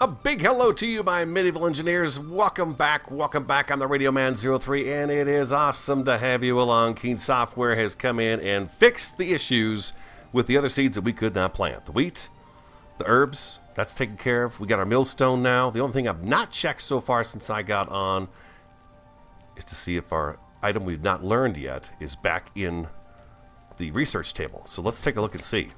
A big hello to you, my medieval engineers. Welcome back, welcome back. I'm the Radio Man 03, and it is awesome to have you along. Keen Software has come in and fixed the issues with the other seeds that we could not plant. The wheat, the herbs, that's taken care of. We got our millstone now. The only thing I've not checked so far since I got on is to see if our item we've not learned yet is back in the research table. So let's take a look and see.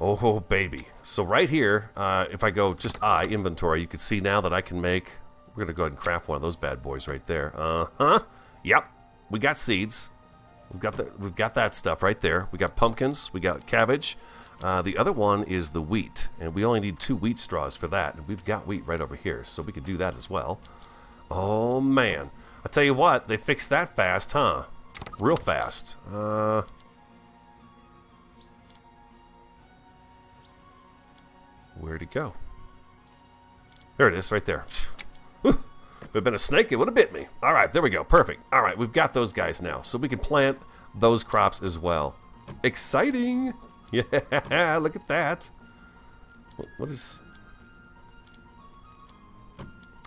Oh, baby. So right here, uh, if I go just I, inventory, you can see now that I can make... We're going to go ahead and craft one of those bad boys right there. Uh-huh. Yep. We got seeds. We've got, the, we've got that stuff right there. We got pumpkins. We got cabbage. Uh, the other one is the wheat. And we only need two wheat straws for that. And we've got wheat right over here. So we could do that as well. Oh, man. I tell you what, they fixed that fast, huh? Real fast. Uh... Where'd it go? There it is, right there. If it had been a snake, it would have bit me. All right, there we go. Perfect. All right, we've got those guys now. So we can plant those crops as well. Exciting! Yeah, look at that. What is...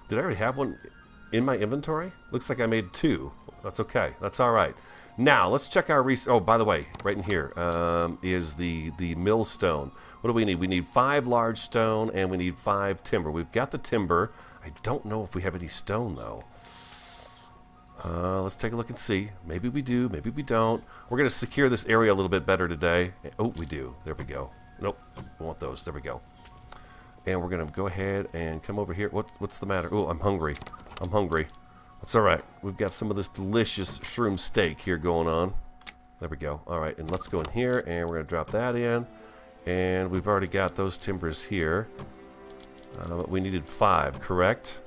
Did I already have one in my inventory? Looks like I made two. That's okay. That's all right. Now, let's check our... Oh, by the way, right in here um, is the, the millstone. What do we need? We need five large stone and we need five timber. We've got the timber. I don't know if we have any stone, though. Uh, let's take a look and see. Maybe we do, maybe we don't. We're going to secure this area a little bit better today. Oh, we do. There we go. Nope, we want those. There we go. And we're going to go ahead and come over here. What, what's the matter? Oh, I'm hungry. I'm hungry. That's all right. We've got some of this delicious shroom steak here going on. There we go. All right, and let's go in here, and we're going to drop that in. And we've already got those timbers here. Uh, but we needed five, correct?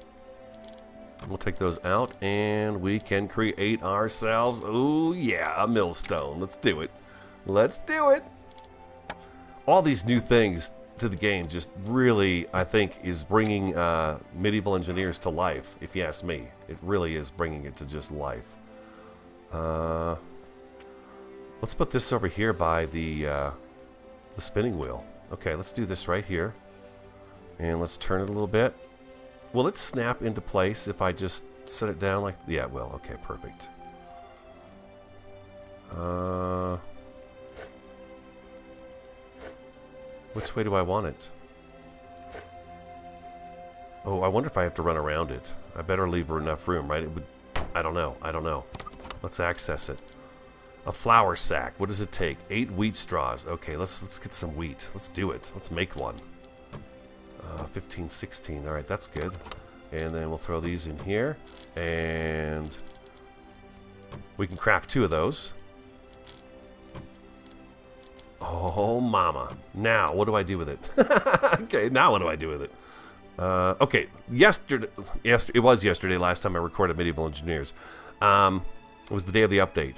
We'll take those out and we can create ourselves, oh yeah, a millstone. Let's do it. Let's do it. All these new things to the game just really, I think, is bringing uh, medieval engineers to life, if you ask me. It really is bringing it to just life. Uh, let's put this over here by the... Uh, the spinning wheel. Okay, let's do this right here. And let's turn it a little bit. Will it snap into place if I just set it down like... Yeah, it will. Okay, perfect. Which way do I want it? Oh, I wonder if I have to run around it. I better leave enough room, right? It would... I don't know. I don't know. Let's access it. A flour sack. What does it take? Eight wheat straws. Okay, let's let's get some wheat. Let's do it. Let's make one. Uh, 15, 16. All right, that's good. And then we'll throw these in here. And we can craft two of those. Oh, mama. Now, what do I do with it? okay, now what do I do with it? Uh, okay, yesterday, yes, it was yesterday last time I recorded Medieval Engineers. Um, it was the day of the update.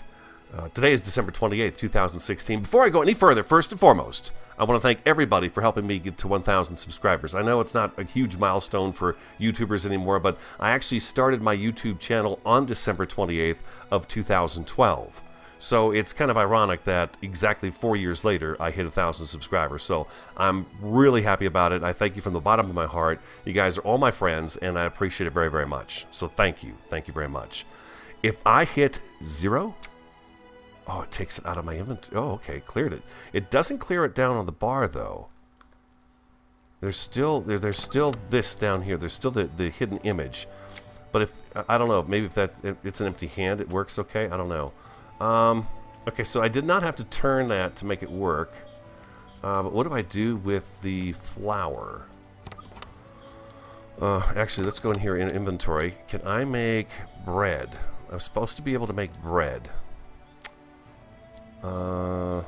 Uh, today is December 28th, 2016. Before I go any further, first and foremost, I want to thank everybody for helping me get to 1,000 subscribers. I know it's not a huge milestone for YouTubers anymore, but I actually started my YouTube channel on December 28th of 2012. So it's kind of ironic that exactly four years later I hit a thousand subscribers. So I'm really happy about it. I thank you from the bottom of my heart. You guys are all my friends, and I appreciate it very, very much. So thank you. Thank you very much. If I hit zero, Oh, it takes it out of my inventory. Oh, okay, cleared it. It doesn't clear it down on the bar, though. There's still there, there's still this down here. There's still the, the hidden image. But if, I don't know, maybe if that's, it's an empty hand, it works okay? I don't know. Um, okay, so I did not have to turn that to make it work. Uh, but what do I do with the flour? Uh, actually, let's go in here in inventory. Can I make bread? I'm supposed to be able to make bread. Uh,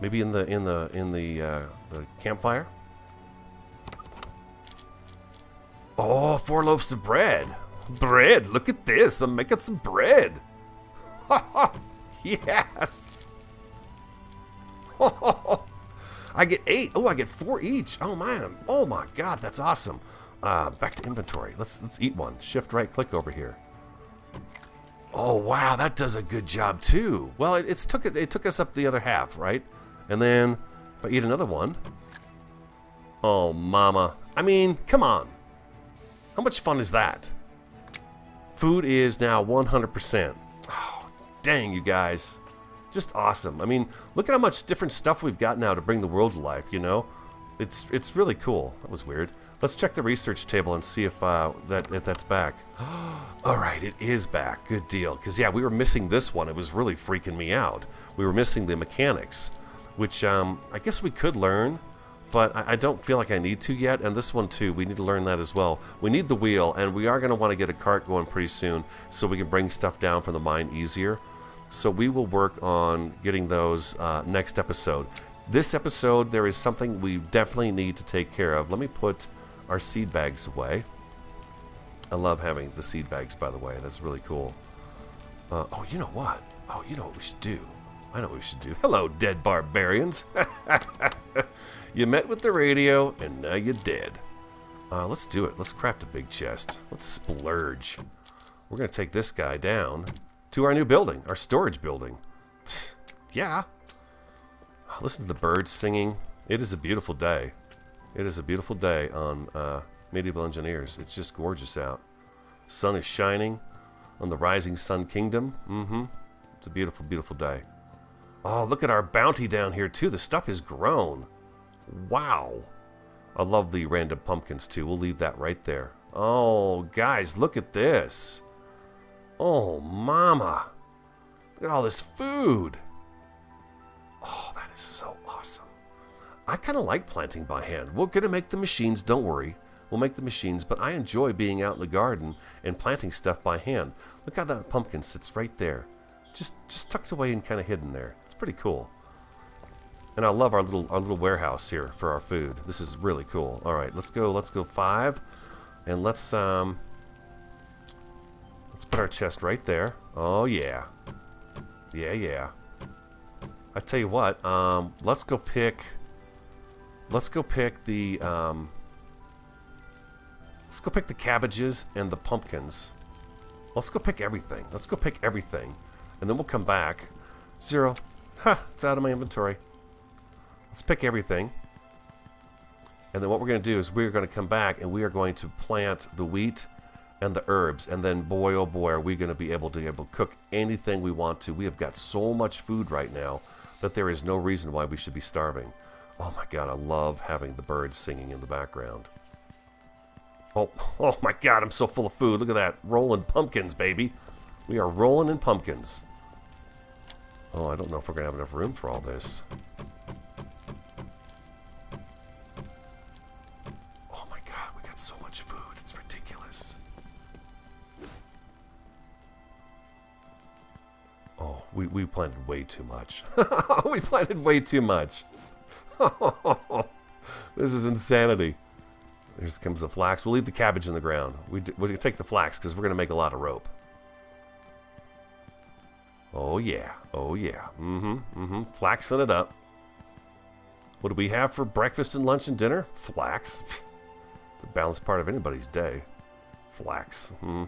maybe in the in the in the uh, the campfire. Oh, four loaves of bread. Bread. Look at this. I'm making some bread. yes. I get eight. Oh, I get four each. Oh man. Oh my God, that's awesome. Uh, back to inventory. Let's let's eat one. Shift right click over here. Oh wow, that does a good job too. Well, it, it's took it, it took us up the other half, right? And then if I eat another one, oh mama, I mean, come on. How much fun is that? Food is now 100%. Dang, you guys. Just awesome. I mean, look at how much different stuff we've got now to bring the world to life, you know? It's it's really cool. That was weird. Let's check the research table and see if uh, that if that's back. All right, it is back. Good deal. Because yeah, we were missing this one. It was really freaking me out. We were missing the mechanics, which um, I guess we could learn but I, I don't feel like I need to yet. And this one too, we need to learn that as well. We need the wheel, and we are going to want to get a cart going pretty soon so we can bring stuff down from the mine easier. So we will work on getting those uh, next episode. This episode, there is something we definitely need to take care of. Let me put our seed bags away. I love having the seed bags, by the way. That's really cool. Uh, oh, you know what? Oh, you know what we should do? I know what we should do. Hello, dead barbarians. You met with the radio, and now you're dead. Uh, let's do it. Let's craft a big chest. Let's splurge. We're going to take this guy down to our new building, our storage building. yeah. Listen to the birds singing. It is a beautiful day. It is a beautiful day on uh, Medieval Engineers. It's just gorgeous out. Sun is shining on the rising sun kingdom. Mm-hmm. It's a beautiful, beautiful day. Oh, look at our bounty down here, too. The stuff is grown. Wow. I love the random pumpkins too. We'll leave that right there. Oh, guys, look at this. Oh, mama. Look at all this food. Oh, that is so awesome. I kind of like planting by hand. We're going to make the machines, don't worry. We'll make the machines, but I enjoy being out in the garden and planting stuff by hand. Look how that pumpkin sits right there. Just, just tucked away and kind of hidden there. It's pretty cool. And I love our little our little warehouse here for our food. This is really cool. All right, let's go. Let's go five, and let's um. Let's put our chest right there. Oh yeah, yeah yeah. I tell you what. Um, let's go pick. Let's go pick the um. Let's go pick the cabbages and the pumpkins. Let's go pick everything. Let's go pick everything, and then we'll come back. Zero. Ha! It's out of my inventory. Let's pick everything. And then what we're going to do is we're going to come back and we are going to plant the wheat and the herbs. And then boy, oh boy, are we going to be able to be able to cook anything we want to. We have got so much food right now that there is no reason why we should be starving. Oh my god, I love having the birds singing in the background. Oh, oh my god, I'm so full of food. Look at that. Rolling pumpkins, baby. We are rolling in pumpkins. Oh, I don't know if we're going to have enough room for all this. We, we planted way too much. we planted way too much. this is insanity. Here comes the flax. We'll leave the cabbage in the ground. We to take the flax because we're going to make a lot of rope. Oh, yeah. Oh, yeah. Mm-hmm. Mm-hmm. Flaxing it up. What do we have for breakfast and lunch and dinner? Flax. it's a balanced part of anybody's day. Flax. Hmm.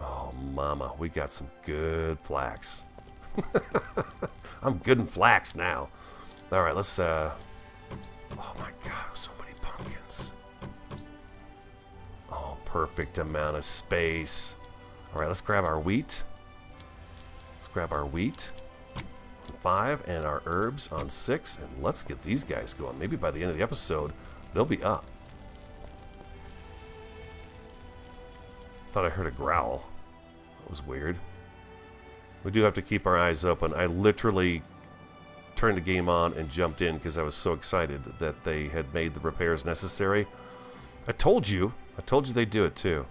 Oh, mama, we got some good flax. I'm good in flax now. All right, let's, uh... Oh my god, so many pumpkins. Oh, perfect amount of space. All right, let's grab our wheat. Let's grab our wheat on five and our herbs on six, and let's get these guys going. Maybe by the end of the episode, they'll be up. Thought I heard a growl. That was weird. We do have to keep our eyes open. I literally turned the game on and jumped in because I was so excited that they had made the repairs necessary. I told you. I told you they'd do it too.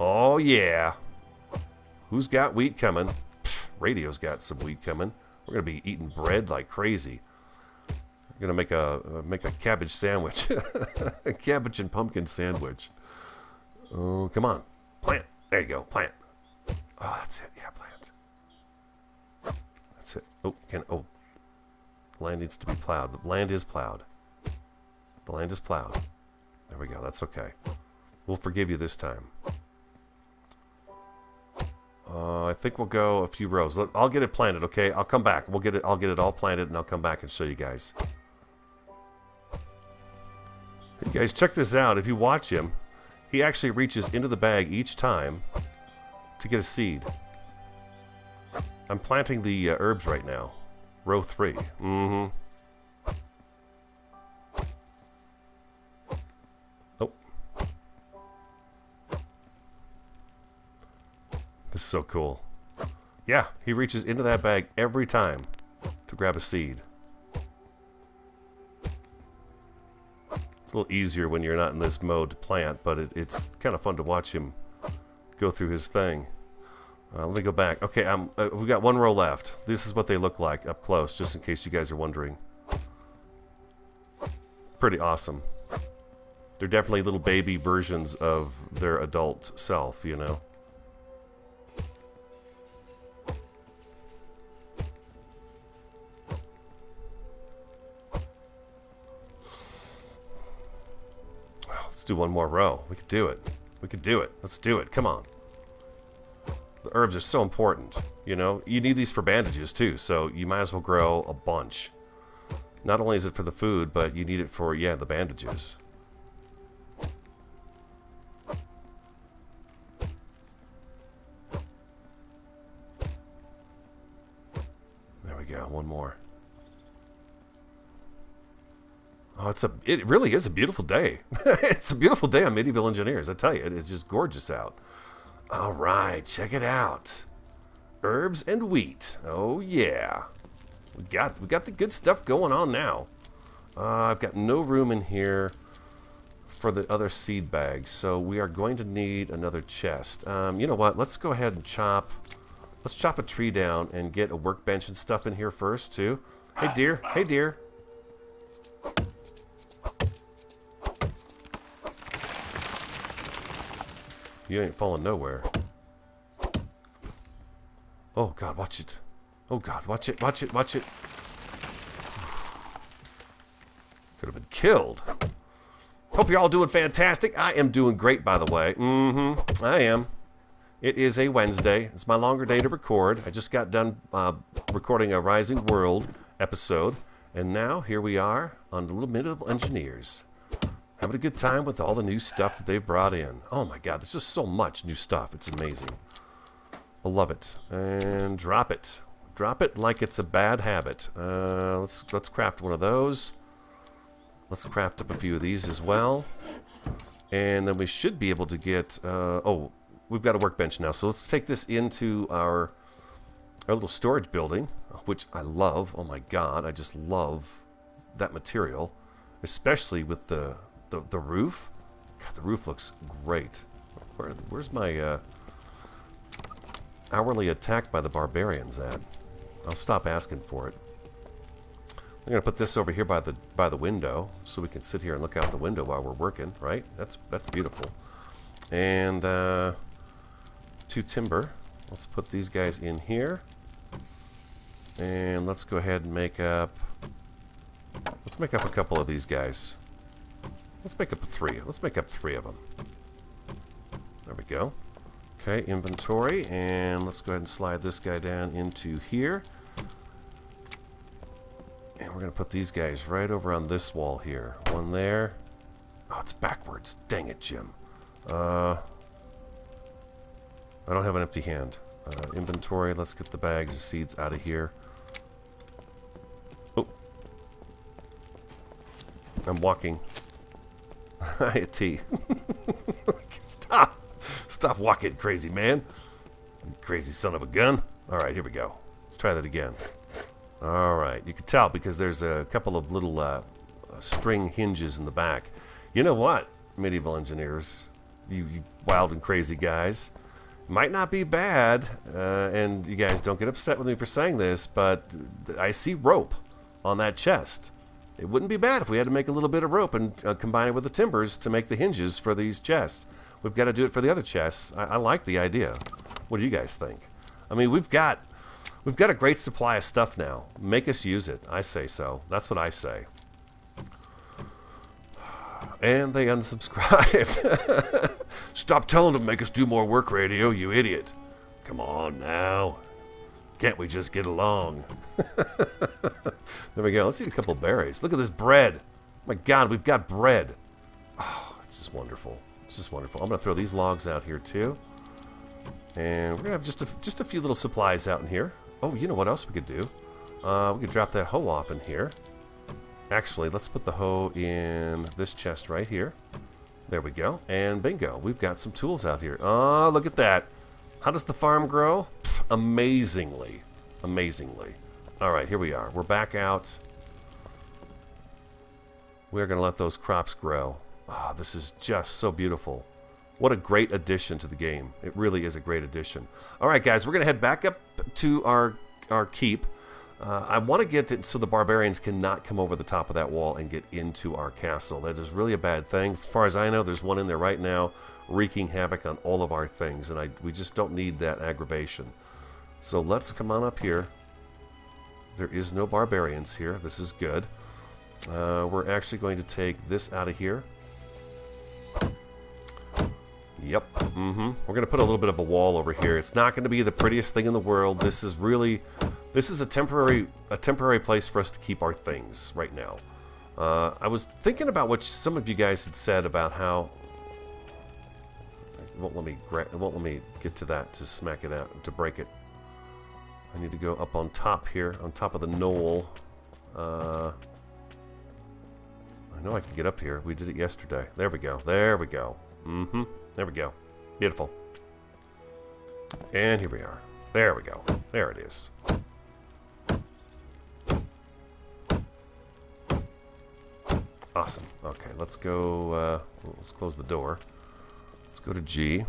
Oh, yeah. Who's got wheat coming? Pfft, radio's got some wheat coming. We're going to be eating bread like crazy. I'm going to make a uh, make a cabbage sandwich. a cabbage and pumpkin sandwich. Oh, come on. Plant. There you go. Plant. Oh, that's it. Yeah, plant. That's it. Oh, can oh. The land needs to be plowed. The land is plowed. The land is plowed. There we go. That's okay. We'll forgive you this time. Uh, I think we'll go a few rows. I'll get it planted, okay? I'll come back. We'll get it. I'll get it all planted, and I'll come back and show you guys. You guys, check this out. If you watch him, he actually reaches into the bag each time to get a seed. I'm planting the uh, herbs right now. Row three. Mm-hmm. Oh. This is so cool. Yeah, he reaches into that bag every time to grab a seed. It's a little easier when you're not in this mode to plant, but it, it's kind of fun to watch him go through his thing. Uh, let me go back. Okay, um, uh, we got one row left. This is what they look like up close, just in case you guys are wondering. Pretty awesome. They're definitely little baby versions of their adult self, you know. Do one more row. We could do it. We could do it. Let's do it. Come on. The herbs are so important. You know, you need these for bandages too, so you might as well grow a bunch. Not only is it for the food, but you need it for, yeah, the bandages. There we go. One more. Oh, it's a it really is a beautiful day. it's a beautiful day on Medieval Engineers. I tell you, it's just gorgeous out. All right, check it out. Herbs and wheat. Oh yeah, we got we got the good stuff going on now. Uh, I've got no room in here for the other seed bags, so we are going to need another chest. Um, you know what? Let's go ahead and chop. Let's chop a tree down and get a workbench and stuff in here first too. Hey dear. Hey dear. You ain't falling nowhere. Oh god, watch it. Oh god, watch it, watch it, watch it. Could have been killed. Hope you're all doing fantastic. I am doing great, by the way. Mm-hmm. I am. It is a Wednesday. It's my longer day to record. I just got done uh, recording a Rising World episode. And now, here we are on the Little Medieval Engineers having a good time with all the new stuff that they've brought in. Oh my god, there's just so much new stuff. It's amazing. I love it. And drop it. Drop it like it's a bad habit. Uh, let's let's craft one of those. Let's craft up a few of these as well. And then we should be able to get... Uh, oh, we've got a workbench now. So let's take this into our, our little storage building, which I love. Oh my god, I just love that material. Especially with the, the, the roof. God, the roof looks great. Where, where's my uh, hourly attack by the barbarians at? I'll stop asking for it. I'm gonna put this over here by the by the window so we can sit here and look out the window while we're working, right? That's that's beautiful. And uh, two timber. Let's put these guys in here. And let's go ahead and make up let's make up a couple of these guys. Let's make up three. Let's make up three of them. There we go. Okay, inventory, and let's go ahead and slide this guy down into here. And we're going to put these guys right over on this wall here. One there. Oh, it's backwards. Dang it, Jim. Uh, I don't have an empty hand. Uh, inventory, let's get the bags of seeds out of here. Oh. I'm walking. Hi, T. Stop. Stop walking, crazy man. crazy son of a gun. Alright, here we go. Let's try that again. Alright, you can tell because there's a couple of little uh, string hinges in the back. You know what, medieval engineers? You, you wild and crazy guys. Might not be bad, uh, and you guys don't get upset with me for saying this, but I see rope on that chest. It wouldn't be bad if we had to make a little bit of rope and uh, combine it with the timbers to make the hinges for these chests. We've got to do it for the other chests. I, I like the idea. What do you guys think? I mean, we've got we've got a great supply of stuff now. Make us use it. I say so. That's what I say. And they unsubscribed. Stop telling them to make us do more work radio, you idiot. Come on now. Can't we just get along? there we go. Let's eat a couple berries. Look at this bread. My God, we've got bread. Oh, It's just wonderful. It's just wonderful. I'm going to throw these logs out here too. And we're going to have just a, just a few little supplies out in here. Oh, you know what else we could do? Uh, we could drop that hoe off in here. Actually, let's put the hoe in this chest right here. There we go. And bingo, we've got some tools out here. Oh, look at that. How does the farm grow? Amazingly. Amazingly. All right, here we are. We're back out. We're going to let those crops grow. Oh, this is just so beautiful. What a great addition to the game. It really is a great addition. All right, guys, we're going to head back up to our, our keep. Uh, I want to get it so the barbarians cannot come over the top of that wall and get into our castle. That is really a bad thing. As far as I know, there's one in there right now wreaking havoc on all of our things, and I, we just don't need that aggravation. So let's come on up here. There is no barbarians here. This is good. Uh, we're actually going to take this out of here. Yep. Mm-hmm. We're going to put a little bit of a wall over here. It's not going to be the prettiest thing in the world. This is really, this is a temporary, a temporary place for us to keep our things right now. Uh, I was thinking about what some of you guys had said about how. Won't let me. It won't let me get to that to smack it out to break it. I need to go up on top here, on top of the knoll. Uh, I know I can get up here. We did it yesterday. There we go. There we go. Mm-hmm. There we go. Beautiful. And here we are. There we go. There it is. Awesome. Okay, let's go, uh, let's close the door. Let's go to G.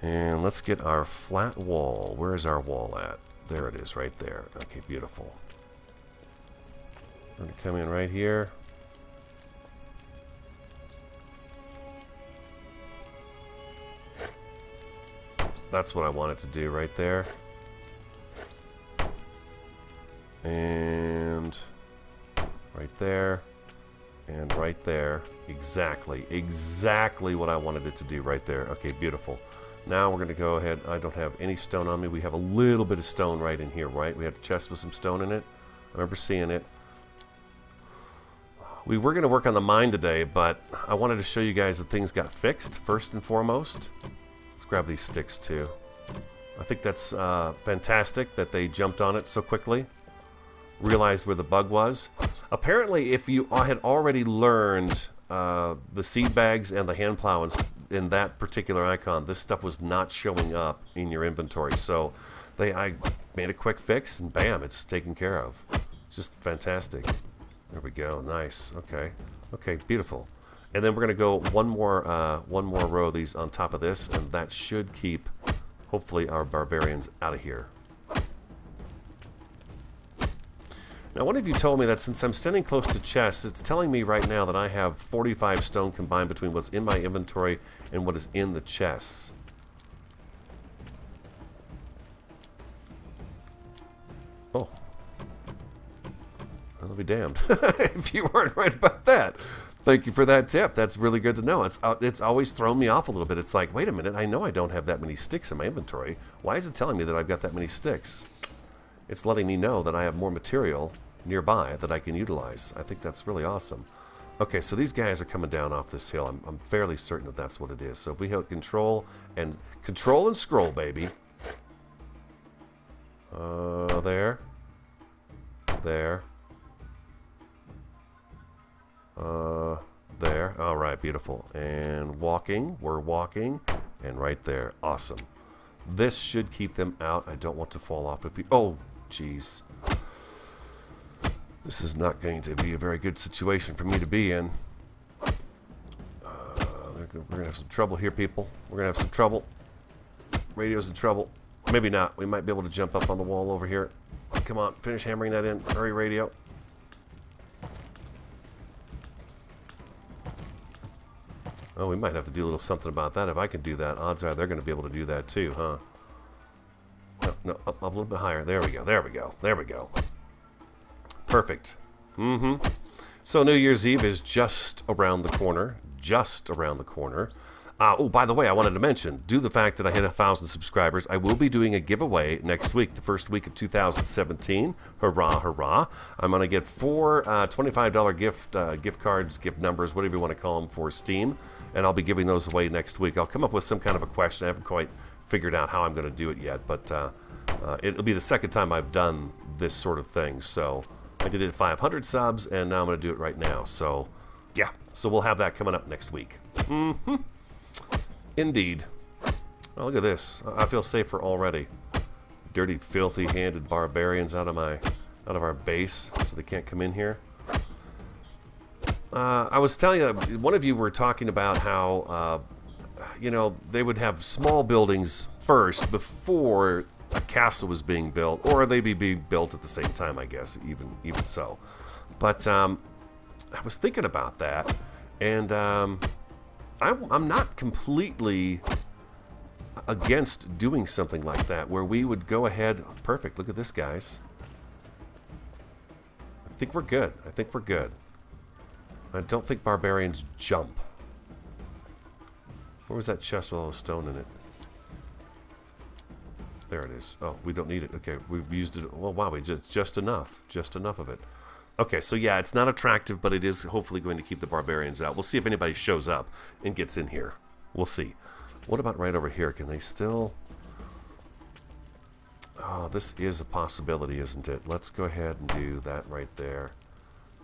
And let's get our flat wall. Where is our wall at? There it is, right there. Okay, beautiful. I'm going to come in right here. That's what I wanted to do right there. And right there. And right there. Exactly. Exactly what I wanted it to do right there. Okay, beautiful. Now we're going to go ahead. I don't have any stone on me. We have a little bit of stone right in here, right? We had a chest with some stone in it. I remember seeing it. We were going to work on the mine today, but I wanted to show you guys that things got fixed first and foremost. Let's grab these sticks too. I think that's uh, fantastic that they jumped on it so quickly. Realized where the bug was. Apparently, if you had already learned uh, the seed bags and the hand plow in that particular icon, this stuff was not showing up in your inventory. So they, I made a quick fix and bam, it's taken care of. It's just fantastic. There we go. Nice. Okay. Okay, beautiful. And then we're going to go one more uh, one more row of these on top of this, and that should keep, hopefully, our barbarians out of here. Now, one of you told me that since I'm standing close to chests, it's telling me right now that I have 45 stone combined between what's in my inventory and what is in the chests. Oh. I'll be damned if you weren't right about that. Thank you for that tip. That's really good to know. It's uh, it's always thrown me off a little bit. It's like, wait a minute, I know I don't have that many sticks in my inventory. Why is it telling me that I've got that many sticks? It's letting me know that I have more material nearby that I can utilize. I think that's really awesome. Okay, so these guys are coming down off this hill. I'm, I'm fairly certain that that's what it is. So if we hit control and control and scroll, baby. Uh, there. There. Uh, there. All right, beautiful. And walking. We're walking. And right there. Awesome. This should keep them out. I don't want to fall off. If we, oh, jeez. This is not going to be a very good situation for me to be in. Uh, we're going to have some trouble here, people. We're going to have some trouble. Radio's in trouble. Maybe not. We might be able to jump up on the wall over here. Come on, finish hammering that in. Hurry, radio. Oh, we might have to do a little something about that. If I can do that, odds are they're going to be able to do that too, huh? No, no, up, up a little bit higher. There we go. There we go. There we go. Perfect. Mm-hmm. So New Year's Eve is just around the corner. Just around the corner. Uh, oh, by the way, I wanted to mention, due to the fact that I hit a thousand subscribers, I will be doing a giveaway next week, the first week of 2017. Hurrah, hurrah! I'm going to get four uh, $25 gift uh, gift cards, gift numbers, whatever you want to call them, for Steam, and I'll be giving those away next week. I'll come up with some kind of a question. I haven't quite figured out how I'm going to do it yet, but uh, uh, it'll be the second time I've done this sort of thing. So I did it at 500 subs, and now I'm going to do it right now. So yeah, so we'll have that coming up next week. Mm-hmm. Indeed. Oh, look at this. I feel safer already. Dirty, filthy-handed barbarians out of my, out of our base, so they can't come in here. Uh, I was telling you, one of you were talking about how, uh, you know, they would have small buildings first before a castle was being built, or they'd be being built at the same time, I guess, even even so. But um, I was thinking about that, and um, I'm, I'm not completely against doing something like that, where we would go ahead... Perfect, look at this, guys. I think we're good. I think we're good. I don't think barbarians jump. Where was that chest with all the stone in it? There it is. Oh, we don't need it. Okay, we've used it. Well, wow, we just, just enough. Just enough of it. Okay, so yeah, it's not attractive, but it is hopefully going to keep the barbarians out. We'll see if anybody shows up and gets in here. We'll see. What about right over here? Can they still... Oh, this is a possibility, isn't it? Let's go ahead and do that right there.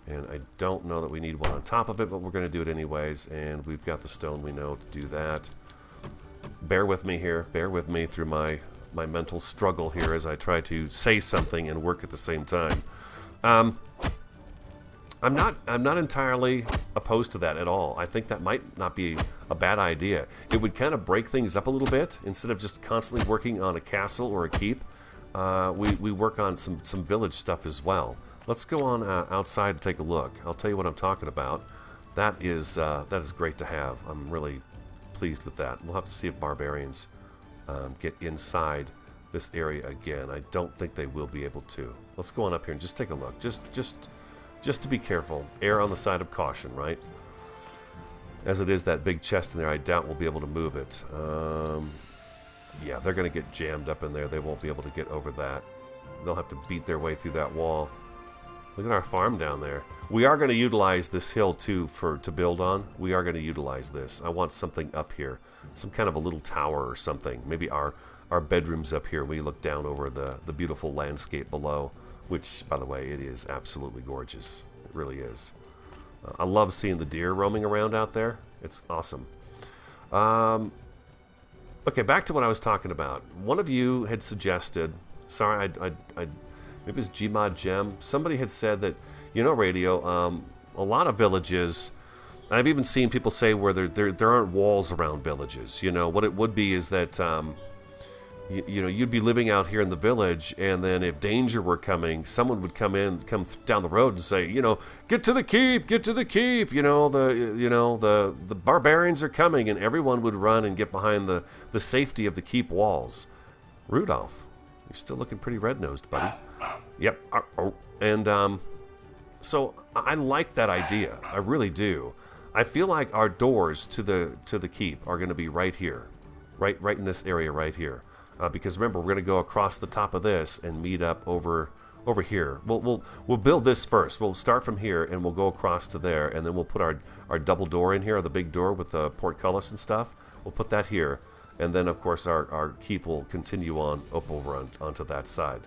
And I don't know that we need one on top of it, but we're going to do it anyways. And we've got the stone we know to do that. Bear with me here. Bear with me through my my mental struggle here as I try to say something and work at the same time. Um, I'm not I'm not entirely opposed to that at all. I think that might not be a bad idea. It would kind of break things up a little bit instead of just constantly working on a castle or a keep. Uh, we, we work on some, some village stuff as well. Let's go on uh, outside and take a look. I'll tell you what I'm talking about. That is uh, that is great to have. I'm really pleased with that. We'll have to see if barbarians um, get inside this area again. I don't think they will be able to. Let's go on up here and just take a look. Just, just, just to be careful. Err on the side of caution, right? As it is that big chest in there, I doubt we'll be able to move it. Um, yeah, they're going to get jammed up in there. They won't be able to get over that. They'll have to beat their way through that wall. Look at our farm down there. We are going to utilize this hill too for to build on. We are going to utilize this. I want something up here, some kind of a little tower or something. Maybe our our bedrooms up here. We look down over the the beautiful landscape below, which by the way, it is absolutely gorgeous. It really is. Uh, I love seeing the deer roaming around out there. It's awesome. Um, okay, back to what I was talking about. One of you had suggested. Sorry, I, I, I maybe it's Gmod Gem. Somebody had said that, you know, radio, um, a lot of villages, I've even seen people say where there, there, there aren't walls around villages. You know, what it would be is that, um, you, you, know, you'd be living out here in the village, and then if danger were coming, someone would come in, come down the road and say, you know, get to the keep, get to the keep. You know, the, you know, the, the barbarians are coming, and everyone would run and get behind the, the safety of the keep walls. Rudolph, you're still looking pretty red-nosed, buddy. Yep. Uh, oh. And um, so I like that idea. I really do. I feel like our doors to the to the keep are going to be right here, right right in this area right here. Uh, because remember, we're going to go across the top of this and meet up over over here. We'll we'll we'll build this first. We'll start from here and we'll go across to there, and then we'll put our our double door in here, the big door with the portcullis and stuff. We'll put that here, and then of course our our keep will continue on up over on, onto that side.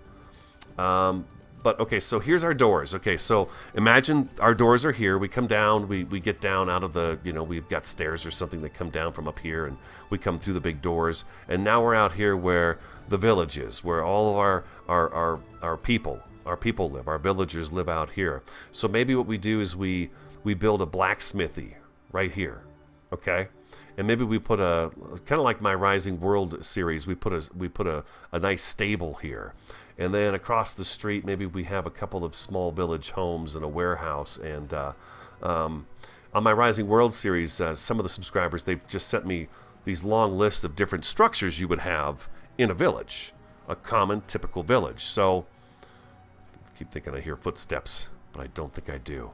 Um, but okay, so here's our doors. Okay, so imagine our doors are here. We come down, we, we get down out of the, you know, we've got stairs or something that come down from up here, and we come through the big doors. And now we're out here where the village is, where all of our, our, our, our people, our people live, our villagers live out here. So maybe what we do is we, we build a blacksmithy right here, okay? and maybe we put a kind of like my Rising World series. We put a we put a, a nice stable here, and then across the street, maybe we have a couple of small village homes and a warehouse. And uh, um, on my Rising World series, uh, some of the subscribers, they've just sent me these long lists of different structures you would have in a village, a common, typical village. So I keep thinking I hear footsteps, but I don't think I do.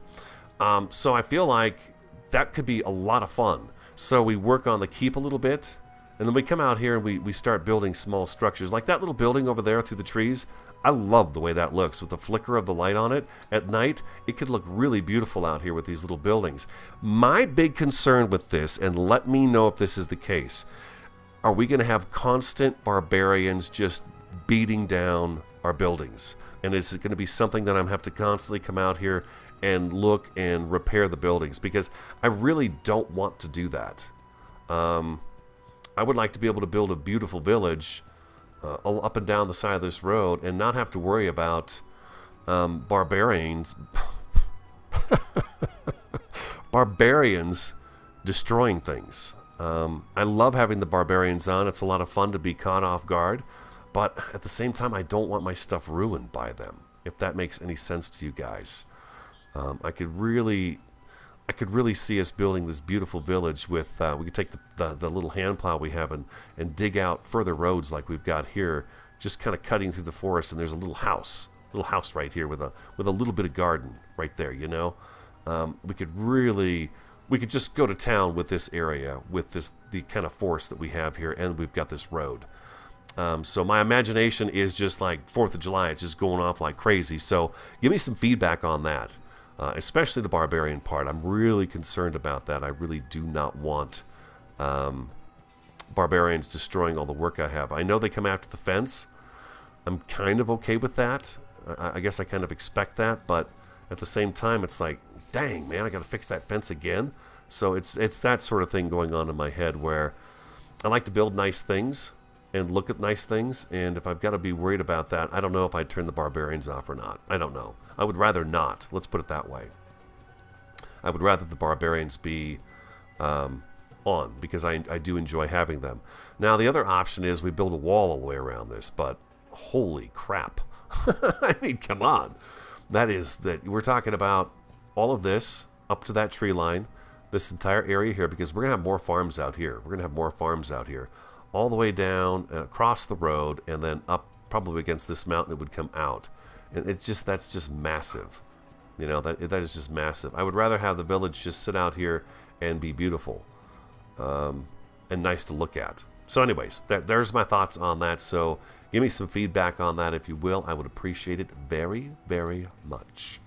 Um, so I feel like that could be a lot of fun So we work on the keep a little bit, and then we come out here and we, we start building small structures. Like that little building over there through the trees, I love the way that looks with the flicker of the light on it. At night, it could look really beautiful out here with these little buildings. My big concern with this, and let me know if this is the case, are we going to have constant barbarians just beating down our buildings? And is it going to be something that I'm have to constantly come out here and look and repair the buildings? Because I really don't want to do that. Um, I would like to be able to build a beautiful village uh, up and down the side of this road and not have to worry about um, barbarians barbarians destroying things. Um, I love having the barbarians on. It's a lot of fun to be caught off guard, but at the same time, I don't want my stuff ruined by them. If that makes any sense to you guys, um, I could really, I could really see us building this beautiful village with. Uh, we could take the, the, the little hand plow we have and and dig out further roads like we've got here, just kind of cutting through the forest. And there's a little house, little house right here with a with a little bit of garden right there. You know, um, we could really we could just go to town with this area, with this the kind of forest that we have here, and we've got this road. Um, so my imagination is just like Fourth of July; it's just going off like crazy. So give me some feedback on that, uh, especially the barbarian part. I'm really concerned about that. I really do not want um, barbarians destroying all the work I have. I know they come after the fence. I'm kind of okay with that. I, I guess I kind of expect that, but at the same time, it's like dang, man, I got to fix that fence again. So it's it's that sort of thing going on in my head where I like to build nice things and look at nice things, and if I've got to be worried about that, I don't know if I'd turn the barbarians off or not. I don't know. I would rather not. Let's put it that way. I would rather the barbarians be um, on because I, I do enjoy having them. Now the other option is we build a wall all the way around this, but holy crap. I mean, come on. That is that we're talking about all of this up to that tree line, this entire area here, because we're going to have more farms out here. We're going to have more farms out here. All the way down, uh, across the road, and then up probably against this mountain it would come out. It's just, that's just massive. You know, that, that is just massive. I would rather have the village just sit out here and be beautiful um, and nice to look at. So anyways, there's my thoughts on that. So give me some feedback on that if you will. I would appreciate it very, very much.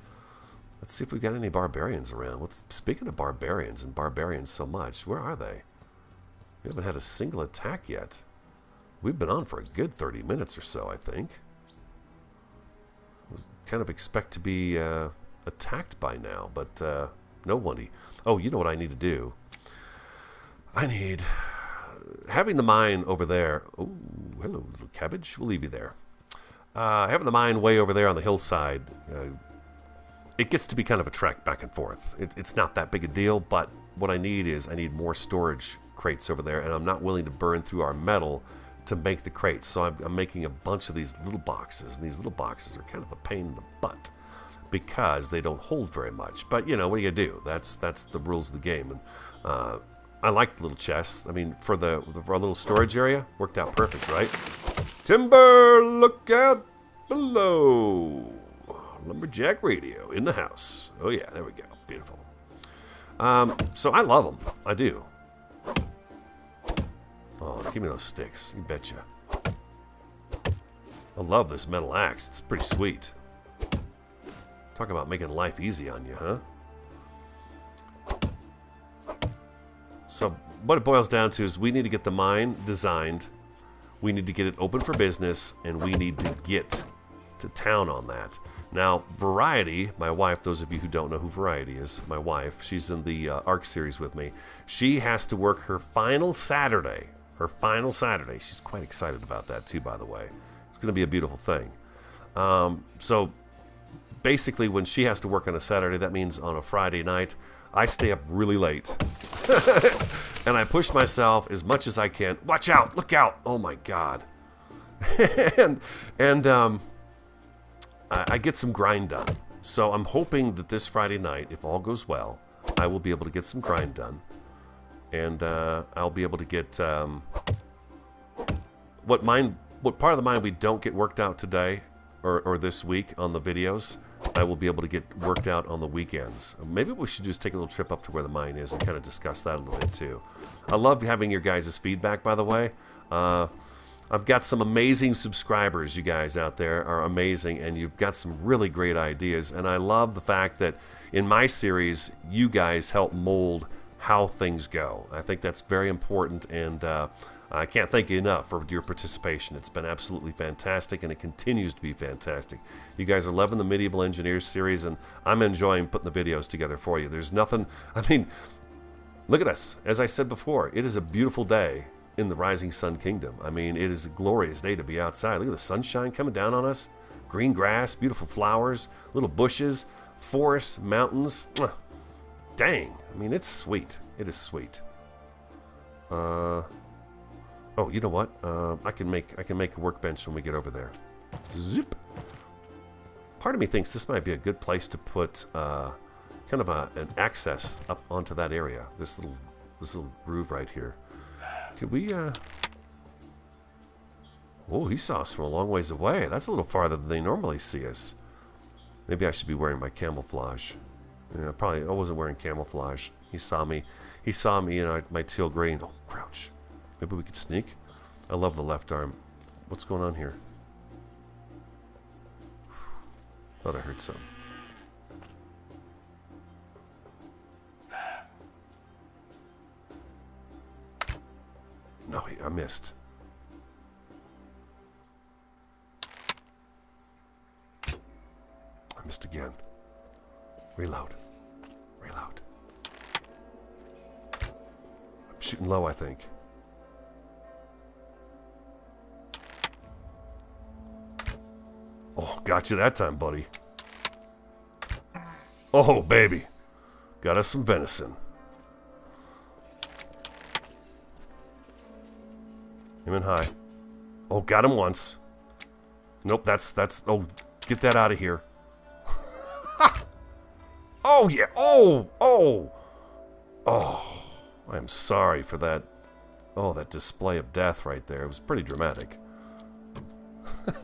Let's see if we've got any barbarians around. What's Speaking of barbarians and barbarians so much, where are they? We haven't had a single attack yet. We've been on for a good 30 minutes or so, I think. Kind of expect to be uh, attacked by now, but uh, nobody. Oh, you know what I need to do? I need... Having the mine over there... Oh, hello, little cabbage. We'll leave you there. Uh, having the mine way over there on the hillside uh, it gets to be kind of a trek back and forth. It, it's not that big a deal, but what I need is I need more storage crates over there, and I'm not willing to burn through our metal to make the crates. So I'm, I'm making a bunch of these little boxes, and these little boxes are kind of a pain in the butt because they don't hold very much. But you know, what are you do? That's that's the rules of the game. And uh, I like the little chests. I mean, for the for our little storage area, worked out perfect, right? Timber, look out below. Lumberjack Radio in the house. Oh yeah, there we go. Beautiful. Um, so I love them. I do. Oh, give me those sticks. You betcha. I love this metal axe. It's pretty sweet. Talk about making life easy on you, huh? So what it boils down to is we need to get the mine designed. We need to get it open for business, and we need to get to town on that. Now, Variety, my wife, those of you who don't know who Variety is, my wife, she's in the uh, ARK series with me. She has to work her final Saturday. Her final Saturday. She's quite excited about that, too, by the way. It's going to be a beautiful thing. Um, so, basically, when she has to work on a Saturday, that means on a Friday night, I stay up really late. and I push myself as much as I can. Watch out! Look out! Oh, my God. and, and, um I get some grind done. So I'm hoping that this Friday night, if all goes well, I will be able to get some grind done. And uh, I'll be able to get um, what mine, what part of the mine we don't get worked out today or, or this week on the videos. I will be able to get worked out on the weekends. Maybe we should just take a little trip up to where the mine is and kind of discuss that a little bit too. I love having your guys' feedback, by the way. Uh, I've got some amazing subscribers. You guys out there are amazing, and you've got some really great ideas. And I love the fact that in my series, you guys help mold how things go. I think that's very important, and uh, I can't thank you enough for your participation. It's been absolutely fantastic, and it continues to be fantastic. You guys are loving the Medieval Engineers series, and I'm enjoying putting the videos together for you. There's nothing, I mean, look at us. As I said before, it is a beautiful day in the Rising Sun Kingdom. I mean, it is a glorious day to be outside. Look at the sunshine coming down on us. Green grass, beautiful flowers, little bushes, forests, mountains. Dang. I mean, it's sweet. It is sweet. Uh, oh, you know what? Uh, I can make I can make a workbench when we get over there. Zip. Part of me thinks this might be a good place to put uh, kind of a, an access up onto that area. This little this little groove right here. Could we, uh... Oh, he saw us from a long ways away. That's a little farther than they normally see us. Maybe I should be wearing my camouflage. Yeah, probably, I wasn't wearing camouflage. He saw me. He saw me in my teal green. Oh, crouch. Maybe we could sneak? I love the left arm. What's going on here? Thought I heard something. No, I missed. I missed again. Reload. Reload. I'm shooting low, I think. Oh, got you that time, buddy. Oh, baby. Got us some venison. Him in high. Oh, got him once. Nope, that's, that's, oh, get that out of here. Oh, yeah, oh, oh, oh, I am sorry for that, oh, that display of death right there. It was pretty dramatic. Let's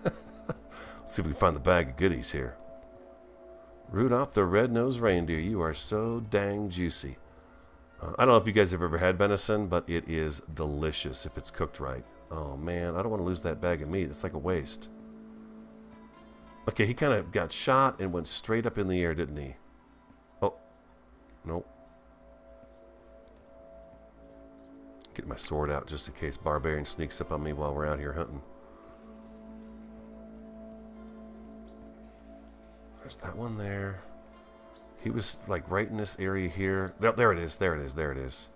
see if we can find the bag of goodies here. Rudolph the Red-Nosed Reindeer, you are so dang juicy. Uh, I don't know if you guys have ever had venison, but it is delicious if it's cooked right. Oh man, I don't want to lose that bag of meat. It's like a waste. Okay, he kind of got shot and went straight up in the air, didn't he? Nope. Get my sword out just in case Barbarian sneaks up on me while we're out here hunting. There's that one there. He was like right in this area here. There, there it is. There it is. There it is.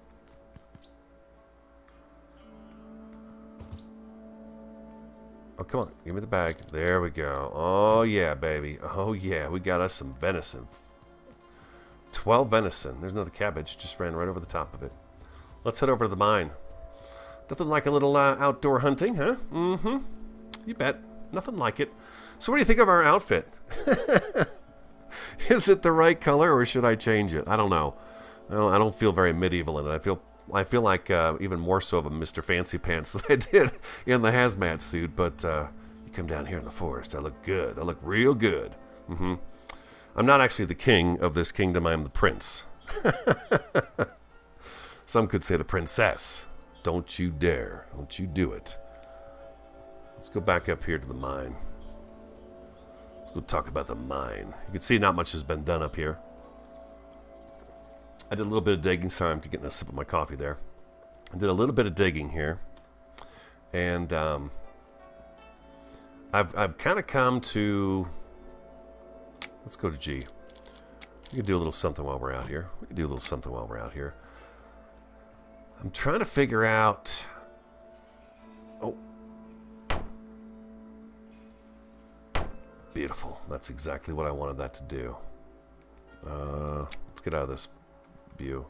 Oh, come on. Give me the bag. There we go. Oh, yeah, baby. Oh, yeah. We got us some venison. 12 venison. There's another cabbage. Just ran right over the top of it. Let's head over to the mine. Nothing like a little uh, outdoor hunting, huh? Mm-hmm. You bet. Nothing like it. So what do you think of our outfit? Is it the right color or should I change it? I don't know. I don't, I don't feel very medieval in it. I feel I feel like uh, even more so of a Mr. Fancy Pants than I did in the hazmat suit. But uh, you come down here in the forest, I look good. I look real good. Mm -hmm. I'm not actually the king of this kingdom. I am the prince. Some could say the princess. Don't you dare. Don't you do it. Let's go back up here to the mine. Let's go talk about the mine. You can see not much has been done up here. I did a little bit of digging. Sorry, I'm getting a sip of my coffee there. I did a little bit of digging here. And um, I've, I've kind of come to... Let's go to G. We can do a little something while we're out here. We can do a little something while we're out here. I'm trying to figure out... Oh. Beautiful. That's exactly what I wanted that to do. Uh, let's get out of this view.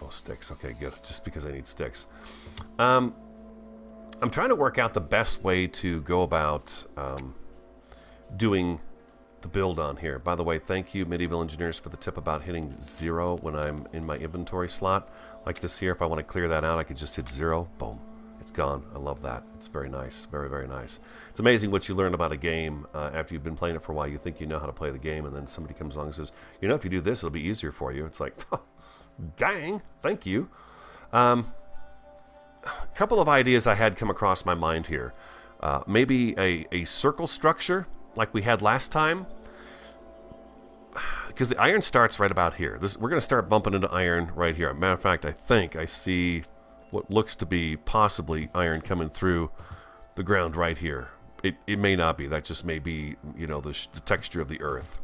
Oh, sticks. Okay, good. Just because I need sticks. Um, I'm trying to work out the best way to go about um, doing the build on here. By the way, thank you, Medieval Engineers, for the tip about hitting zero when I'm in my inventory slot. Like this here, if I want to clear that out, I could just hit zero. Boom. It's gone. I love that. It's very nice. Very, very nice. It's amazing what you learn about a game uh, after you've been playing it for a while. You think you know how to play the game, and then somebody comes along and says, you know, if you do this, it'll be easier for you. It's like, dang, thank you. Um, a couple of ideas I had come across my mind here. Uh, maybe a, a circle structure like we had last time. Because the iron starts right about here. This, we're going to start bumping into iron right here. Matter of fact, I think I see what looks to be possibly iron coming through the ground right here. It, it may not be. That just may be, you know, the, the texture of the earth.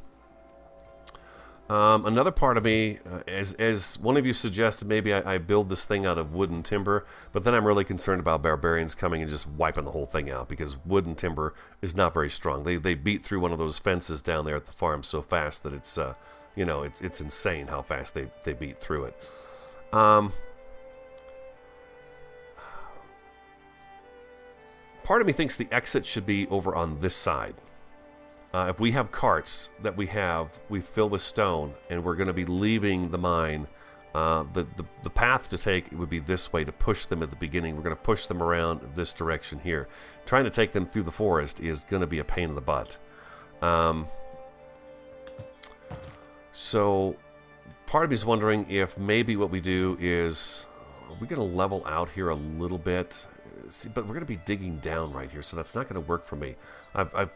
Um, another part of me, uh, as, as one of you suggested, maybe I, I, build this thing out of wood and timber, but then I'm really concerned about barbarians coming and just wiping the whole thing out because wood and timber is not very strong. They, they beat through one of those fences down there at the farm so fast that it's, uh, you know, it's, it's insane how fast they, they beat through it. Um, part of me thinks the exit should be over on this side. Uh, if we have carts that we have, we fill with stone, and we're going to be leaving the mine, uh, the, the, the path to take would be this way to push them at the beginning. We're going to push them around this direction here. Trying to take them through the forest is going to be a pain in the butt. Um, so part of me is wondering if maybe what we do is we're going to level out here a little bit? See, but we're going to be digging down right here, so that's not going to work for me. I've, I've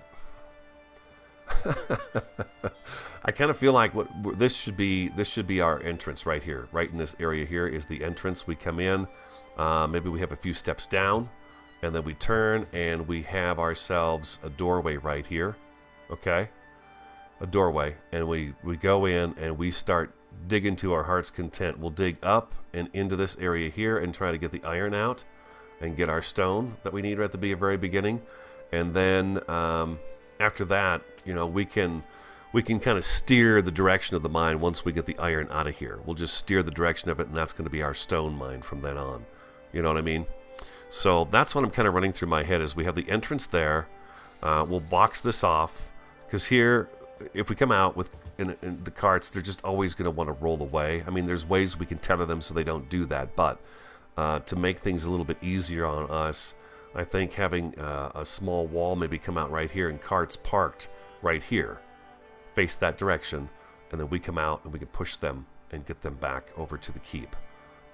I kind of feel like what this should be this should be our entrance right here right in this area here is the entrance. We come in uh, maybe we have a few steps down and then we turn and we have ourselves a doorway right here okay? A doorway and we we go in and we start digging to our heart's content. We'll dig up and into this area here and try to get the iron out and get our stone that we need right at the very beginning. And then um, after that, you know, we can we can kind of steer the direction of the mine once we get the iron out of here. We'll just steer the direction of it, and that's going to be our stone mine from then on. You know what I mean? So that's what I'm kind of running through my head is we have the entrance there. Uh, we'll box this off because here, if we come out with in, in the carts, they're just always going to want to roll away. I mean, there's ways we can tether them so they don't do that, but uh, to make things a little bit easier on us, I think having uh, a small wall maybe come out right here and carts parked right here face that direction and then we come out and we can push them and get them back over to the keep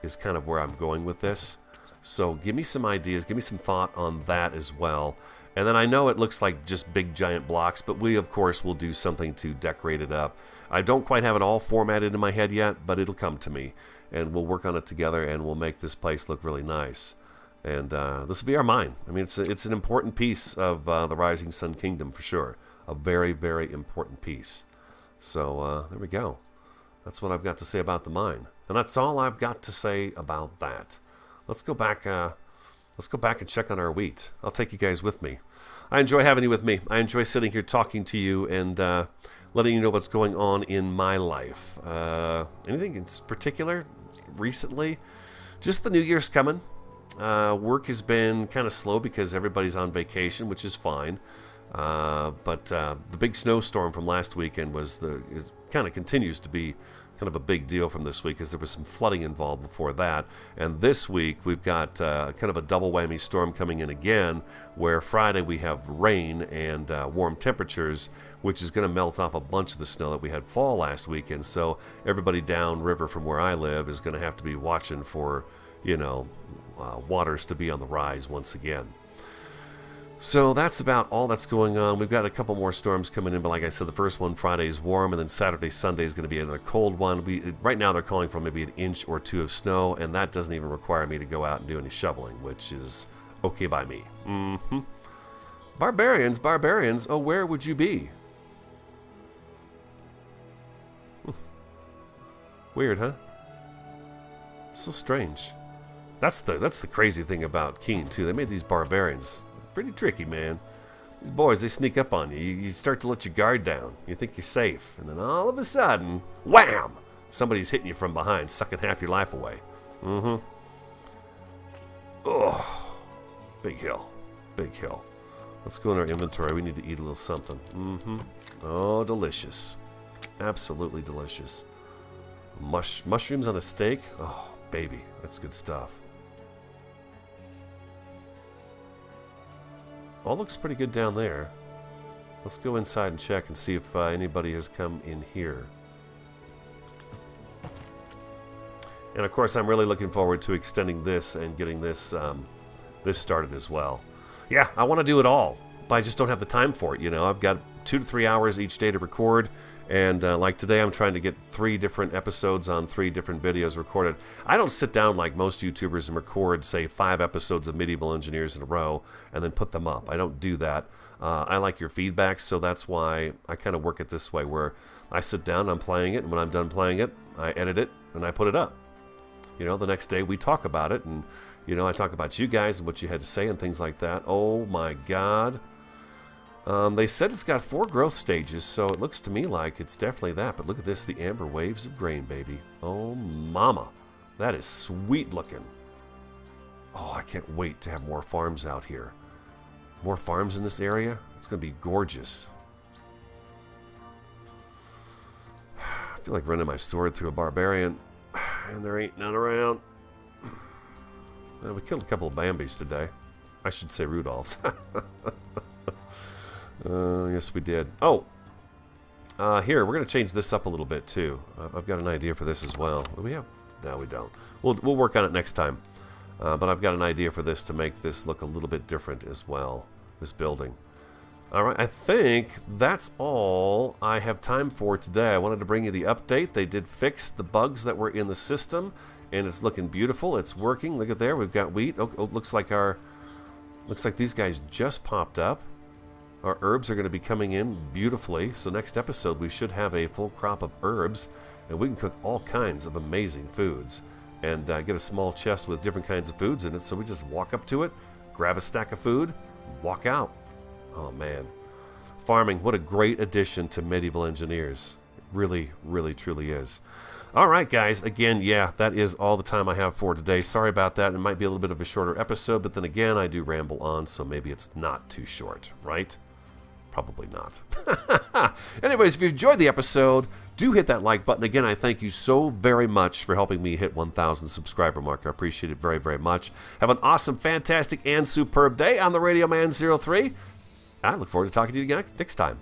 is kind of where I'm going with this. So give me some ideas, give me some thought on that as well. And then I know it looks like just big giant blocks, but we of course will do something to decorate it up. I don't quite have it all formatted in my head yet, but it'll come to me. And we'll work on it together and we'll make this place look really nice and uh, this will be our mine. I mean, it's a, it's an important piece of uh, the Rising Sun Kingdom for sure. A very very important piece. So uh, there we go. That's what I've got to say about the mine, and that's all I've got to say about that. Let's go back. Uh, let's go back and check on our wheat. I'll take you guys with me. I enjoy having you with me. I enjoy sitting here talking to you and uh, letting you know what's going on in my life. Uh, anything in particular recently? Just the New Year's coming. Uh, work has been kind of slow because everybody's on vacation, which is fine. Uh, but uh, the big snowstorm from last weekend was the kind of continues to be kind of a big deal from this week because there was some flooding involved before that. And this week we've got uh, kind of a double whammy storm coming in again, where Friday we have rain and uh, warm temperatures, which is going to melt off a bunch of the snow that we had fall last weekend. So everybody downriver from where I live is going to have to be watching for, you know, uh, waters to be on the rise once again. So that's about all that's going on. We've got a couple more storms coming in, but like I said, the first one Friday is warm, and then Saturday, Sunday is going to be another cold one. We right now they're calling for maybe an inch or two of snow, and that doesn't even require me to go out and do any shoveling, which is okay by me. Mm-hmm. Barbarians, barbarians. Oh, where would you be? Weird, huh? So strange. That's the that's the crazy thing about Keen too. They made these barbarians pretty tricky, man. These boys, they sneak up on you. you. Start to let your guard down. You think you're safe, and then all of a sudden, wham! Somebody's hitting you from behind, sucking half your life away. Mm-hmm. Oh, big hill, big hill. Let's go in our inventory. We need to eat a little something. Mm-hmm. Oh, delicious. Absolutely delicious. Mush mushrooms on a steak. Oh, baby, that's good stuff. All looks pretty good down there. Let's go inside and check and see if uh, anybody has come in here. And of course, I'm really looking forward to extending this and getting this um, this started as well. Yeah, I want to do it all, but I just don't have the time for it. You know, I've got two to three hours each day to record, and uh, like today, I'm trying to get three different episodes on three different videos recorded. I don't sit down like most YouTubers and record, say, five episodes of Medieval Engineers in a row and then put them up. I don't do that. Uh, I like your feedback, so that's why I kind of work it this way, where I sit down, I'm playing it, and when I'm done playing it, I edit it and I put it up. You know, the next day we talk about it, and you know, I talk about you guys and what you had to say and things like that. Oh my God. Um, they said it's got four growth stages, so it looks to me like it's definitely that. But look at this, the amber waves of grain, baby. Oh, mama. That is sweet looking. Oh, I can't wait to have more farms out here. More farms in this area? It's going to be gorgeous. I feel like running my sword through a barbarian, and there ain't none around. Well, we killed a couple of Bambis today. I should say Rudolphs. uh, yes, we did. Oh! Uh, here, we're going to change this up a little bit, too. Uh, I've got an idea for this as well. Do we have... No, we don't. We'll, we'll work on it next time. Uh, but I've got an idea for this to make this look a little bit different as well. This building. Alright, I think that's all I have time for today. I wanted to bring you the update. They did fix the bugs that were in the system and it's looking beautiful. It's working. Look at there. We've got wheat. Oh, oh, looks like our looks like these guys just popped up. Our herbs are going to be coming in beautifully. So next episode we should have a full crop of herbs, and we can cook all kinds of amazing foods and uh, get a small chest with different kinds of foods in it. So we just walk up to it, grab a stack of food, walk out. Oh man, farming! What a great addition to medieval engineers. It really, really, truly is. All right, guys. Again, yeah, that is all the time I have for today. Sorry about that. It might be a little bit of a shorter episode, but then again, I do ramble on, so maybe it's not too short, right? Probably not. Anyways, if you enjoyed the episode, do hit that like button. Again, I thank you so very much for helping me hit 1,000 subscriber mark. I appreciate it very, very much. Have an awesome, fantastic, and superb day. I'm the Radio Man 03. I look forward to talking to you again next time.